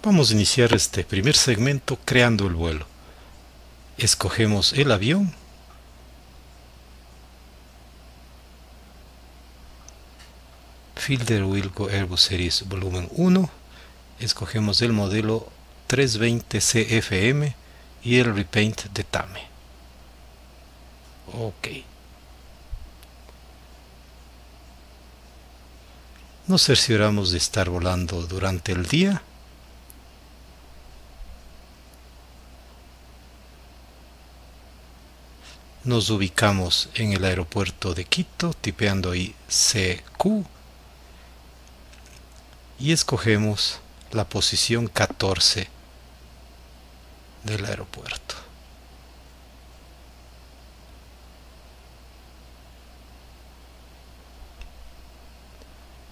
Vamos a iniciar este primer segmento creando el vuelo. Escogemos el avión. Fielder Wilco Airbus Series Volumen 1. Escogemos el modelo 320 CFM y el repaint de Tame. Ok. Nos cercioramos de estar volando durante el día. Nos ubicamos en el aeropuerto de Quito, tipeando ahí CQ y escogemos la posición 14 del aeropuerto.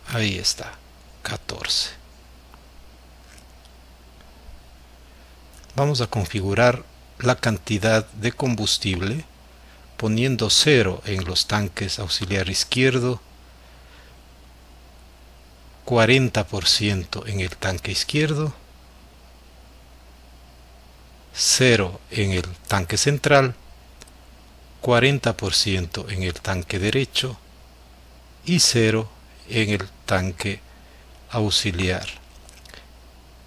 Ahí está, 14. Vamos a configurar la cantidad de combustible poniendo 0 en los tanques auxiliar izquierdo, 40% en el tanque izquierdo, 0 en el tanque central, 40% en el tanque derecho y 0 en el tanque auxiliar.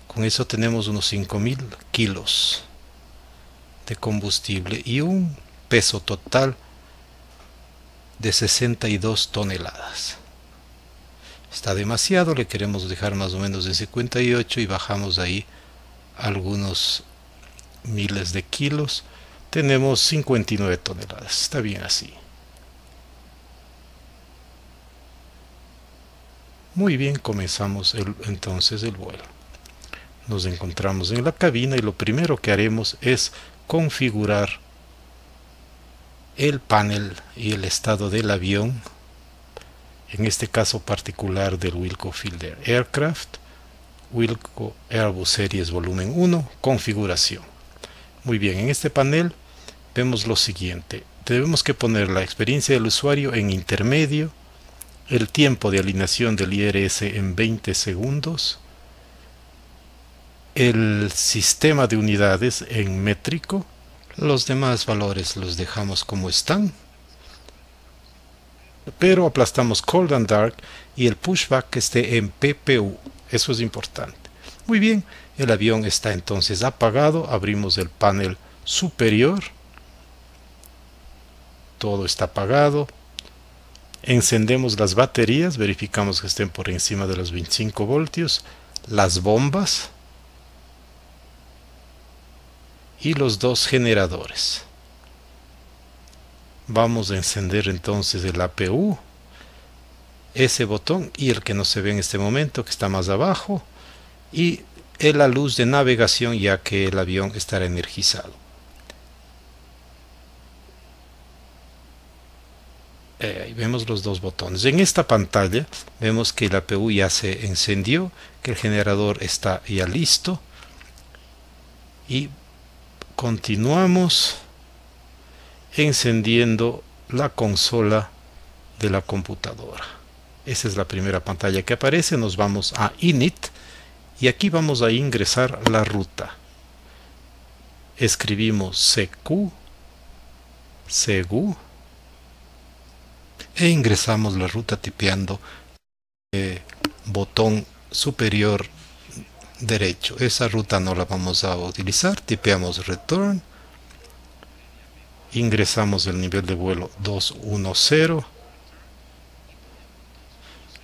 Con eso tenemos unos 5000 kilos de combustible y un peso total de 62 toneladas. Está demasiado, le queremos dejar más o menos en 58 y bajamos ahí algunos miles de kilos. Tenemos 59 toneladas, está bien así. Muy bien, comenzamos entonces el vuelo. Nos encontramos en la cabina y lo primero que haremos es configurar el panel y el estado del avión, en este caso particular del Wilco Fielder Aircraft, Wilco Airbus Series Volumen 1, configuración. Muy bien, en este panel vemos lo siguiente. Debemos que poner la experiencia del usuario en intermedio, el tiempo de alineación del IRS en 20 segundos, el sistema de unidades en métrico, los demás valores los dejamos como están, pero aplastamos cold and dark y el pushback esté en PPU, eso es importante. Muy bien, el avión está entonces apagado, abrimos el panel superior, todo está apagado, encendemos las baterías, verificamos que estén por encima de los 25 voltios, las bombas y los dos generadores. Vamos a encender entonces el APU, ese botón y el que no se ve en este momento que está más abajo y la luz de navegación ya que el avión estará energizado. Eh, ahí vemos los dos botones. En esta pantalla vemos que el APU ya se encendió, que el generador está ya listo y continuamos encendiendo la consola de la computadora. Esa es la primera pantalla que aparece. Nos vamos a init y aquí vamos a ingresar la ruta. Escribimos CQ, CQ e ingresamos la ruta tipeando el botón superior derecho. Esa ruta no la vamos a utilizar. Tipeamos return. Ingresamos el nivel de vuelo 210.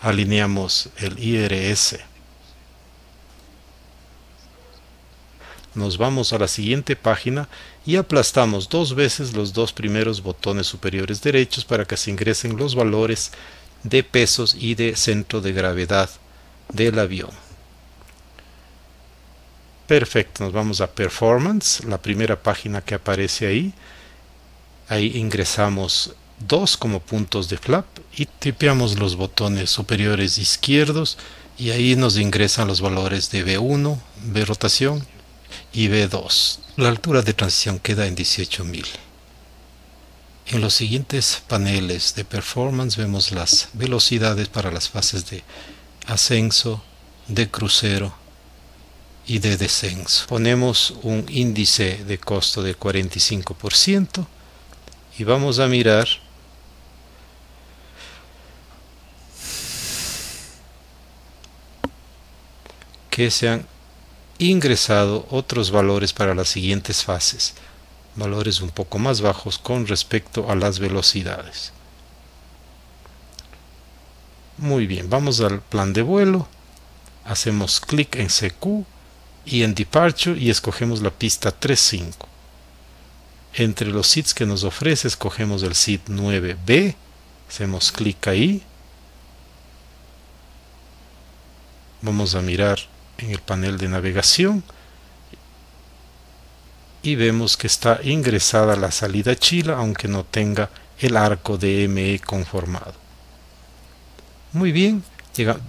Alineamos el IRS. Nos vamos a la siguiente página y aplastamos dos veces los dos primeros botones superiores derechos para que se ingresen los valores de pesos y de centro de gravedad del avión. Perfecto, nos vamos a Performance, la primera página que aparece ahí. Ahí ingresamos dos como puntos de flap y tipeamos los botones superiores izquierdos y ahí nos ingresan los valores de B1, B rotación y B2. La altura de transición queda en 18.000. En los siguientes paneles de performance vemos las velocidades para las fases de ascenso, de crucero y de descenso. Ponemos un índice de costo de 45% y vamos a mirar que se han ingresado otros valores para las siguientes fases, valores un poco más bajos con respecto a las velocidades. Muy bien, vamos al plan de vuelo, hacemos clic en CQ y en Departure y escogemos la pista 35. Entre los seats que nos ofrece escogemos el seat 9B, hacemos clic ahí, vamos a mirar en el panel de navegación y vemos que está ingresada la salida chila aunque no tenga el arco de ME conformado. Muy bien,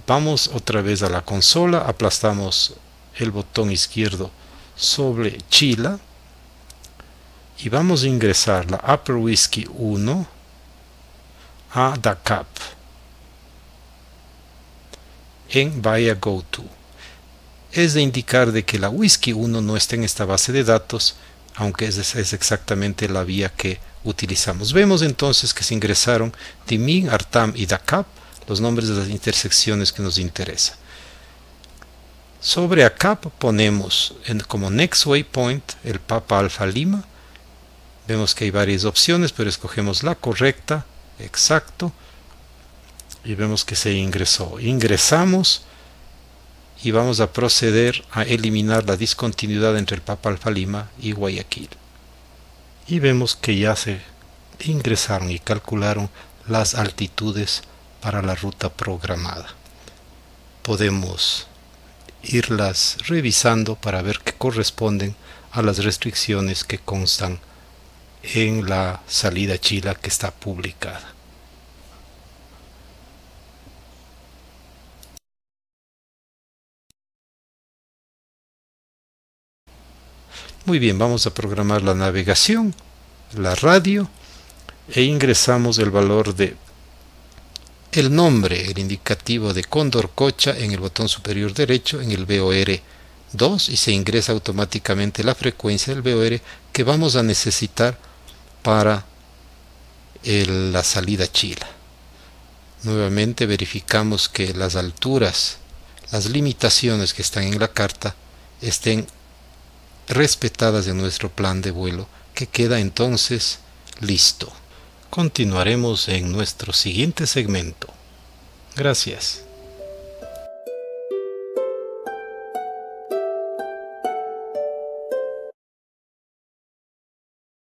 vamos otra vez a la consola, aplastamos el botón izquierdo sobre chila y vamos a ingresar la Upper Whiskey 1 a DACAP en Via GoTo es de indicar de que la whisky 1 no está en esta base de datos, aunque es, exactamente la vía que utilizamos. Vemos entonces que se ingresaron Timin, Artam y Dakap, los nombres de las intersecciones que nos interesan. Sobre ACAP ponemos en, como Next Waypoint el Papa Alfa Lima. Vemos que hay varias opciones, pero escogemos la correcta, exacto, y vemos que se ingresó. Ingresamos y vamos a proceder a eliminar la discontinuidad entre el Papa Alfa Lima y Guayaquil. Y vemos que ya se ingresaron y calcularon las altitudes para la ruta programada. Podemos irlas revisando para ver que corresponden a las restricciones que constan en la salida chila que está publicada. Muy bien, vamos a programar la navegación, la radio e ingresamos el valor de el nombre, el indicativo de Cóndor Cocha en el botón superior derecho en el BOR 2 y se ingresa automáticamente la frecuencia del BOR que vamos a necesitar para la salida chila. Nuevamente verificamos que las alturas, las limitaciones que están en la carta estén respetadas en nuestro plan de vuelo, que queda entonces listo. Continuaremos en nuestro siguiente segmento. Gracias.